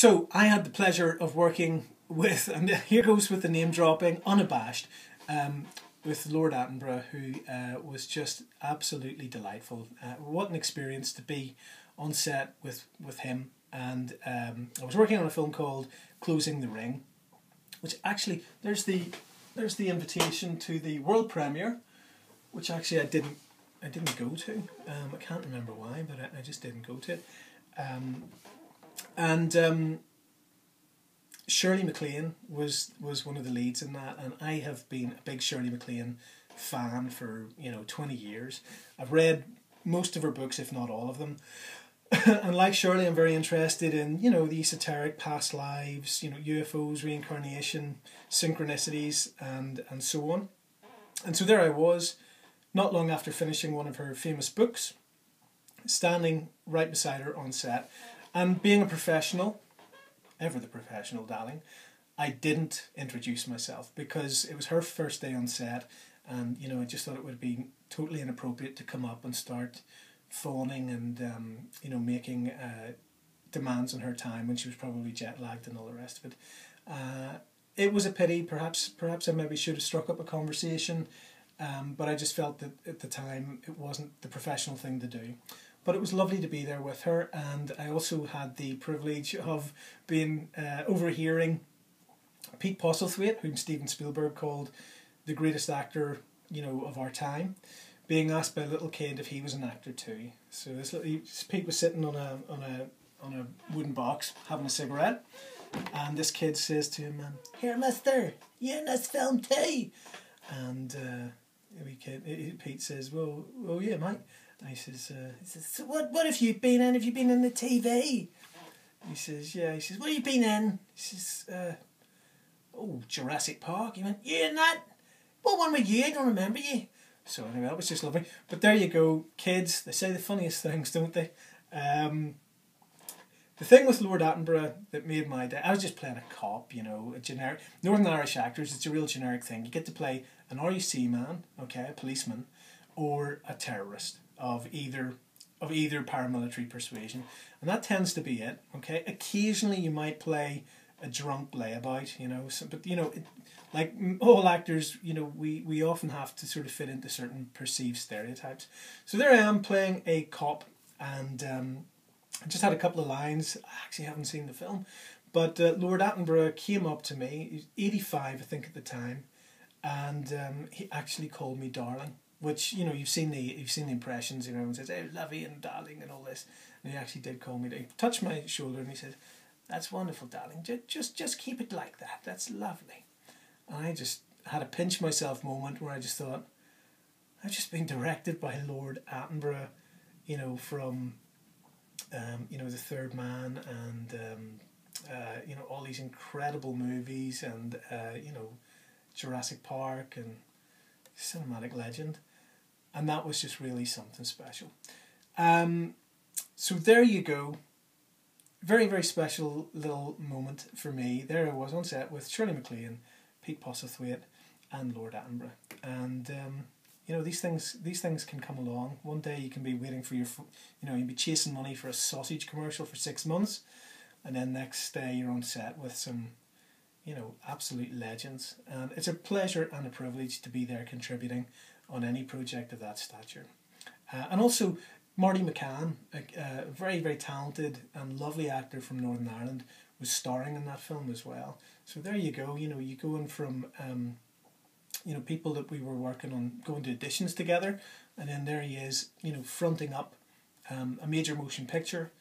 So I had the pleasure of working with, and here goes with the name dropping, unabashed, um, with Lord Attenborough, who uh, was just absolutely delightful. Uh, what an experience to be on set with, with him. And um, I was working on a film called Closing the Ring, which actually there's the there's the invitation to the world premiere, which actually I didn't I didn't go to. Um, I can't remember why, but I, I just didn't go to it. Um, and um, Shirley MacLaine was was one of the leads in that, and I have been a big Shirley MacLaine fan for you know twenty years. I've read most of her books, if not all of them. and like Shirley, I'm very interested in you know the esoteric past lives, you know UFOs, reincarnation, synchronicities, and and so on. And so there I was, not long after finishing one of her famous books, standing right beside her on set, and being a professional, ever the professional, darling, I didn't introduce myself because it was her first day on set, and you know I just thought it would be totally inappropriate to come up and start phoning and um, you know making uh, demands on her time when she was probably jet lagged and all the rest of it. Uh, it was a pity. Perhaps perhaps I maybe should have struck up a conversation, um, but I just felt that at the time it wasn't the professional thing to do. But it was lovely to be there with her, and I also had the privilege of being uh, overhearing Pete Postlethwaite, whom Steven Spielberg called the greatest actor, you know, of our time, being asked by a little kid if he was an actor too. So this little Pete was sitting on a on a on a wooden box having a cigarette, and this kid says to him, um, "Here, Mister, you in this film too?" And uh, kid, Pete says, "Well, well, yeah, mate." And he says, uh, he says, so what, what have you been in? Have you been in the TV? He says, yeah. He says, what have you been in? He says, uh, oh, Jurassic Park. He went, you in that? What one were you? I don't remember you. So anyway, that was just lovely. But there you go, kids. They say the funniest things, don't they? Um, the thing with Lord Attenborough that made my day, I was just playing a cop, you know, a generic Northern Irish actors. It's a real generic thing. You get to play an RUC man, okay, a policeman, or a terrorist of either of either paramilitary persuasion, and that tends to be it. Okay, occasionally you might play a drunk layabout, you know, so, but you know, it, like all actors, you know, we we often have to sort of fit into certain perceived stereotypes. So there I am playing a cop, and um, I just had a couple of lines. I actually haven't seen the film, but uh, Lord Attenborough came up to me. He's eighty five, I think, at the time, and um, he actually called me darling which you know you've seen the you've seen the impressions. You know, everyone says, "Hey, lovey and darling," and all this. And he actually did call me. He touched my shoulder and he said, "That's wonderful, darling. Just just just keep it like that. That's lovely." And I just had a pinch myself moment where I just thought, I've just been directed by Lord Attenborough, you know, from um, you know the Third Man and um, uh, you know all these incredible movies and uh, you know Jurassic Park and cinematic legend and that was just really something special. Um, so there you go. Very, very special little moment for me. There I was on set with Shirley MacLaine, Pete Postlethwaite, and Lord Attenborough. And um, you know these things. These things can come along. One day you can be waiting for your, you know, you'd be chasing money for a sausage commercial for six months, and then next day you're on set with some, you know, absolute legends. And it's a pleasure and a privilege to be there contributing on any project of that stature. Uh, and also, Marty McCann, a, a, very, very talented and lovely actor from Northern Ireland, was starring in that film as well. So there you go. You know, you go in from, um, you know, people that we were working on going to auditions together, and then there he is, you know, fronting up um, a major motion picture.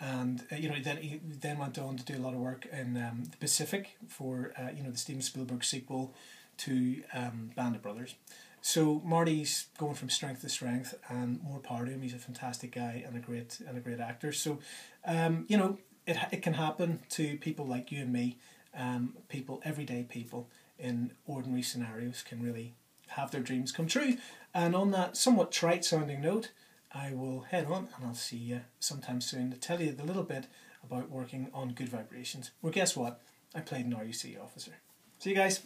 And uh, you know, then he then went on to do a lot of work in um, the Pacific for uh, you know the Steven Spielberg sequel to um, Band of Brothers. So Marty's going from strength to strength, and more power to him. He's a fantastic guy and a great and a great actor. So, um, you know, it it can happen to people like you and me. Um, people, everyday people in ordinary scenarios can really have their dreams come true. And on that somewhat trite sounding note, I will head on and I'll see you sometime soon to tell you a little bit about working on Good Vibrations. Well, guess what? I played an RUC officer. See you guys.